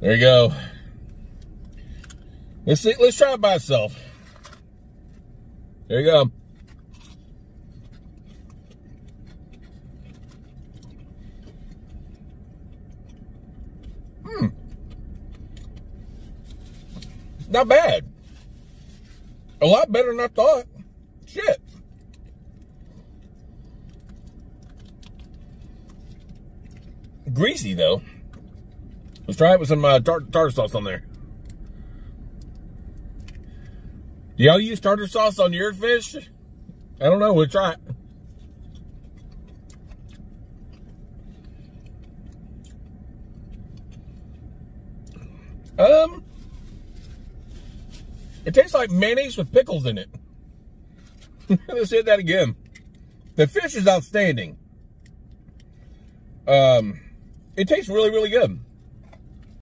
There you go. Let's see, let's try it by itself. There you go. Hmm. Not bad. A lot better than I thought. Shit. Greasy though. Let's try it with some uh, tartar, tartar sauce on there. Do y'all use tartar sauce on your fish? I don't know. We'll try it. Um, it tastes like mayonnaise with pickles in it. Let's hit that again. The fish is outstanding. Um, it tastes really, really good.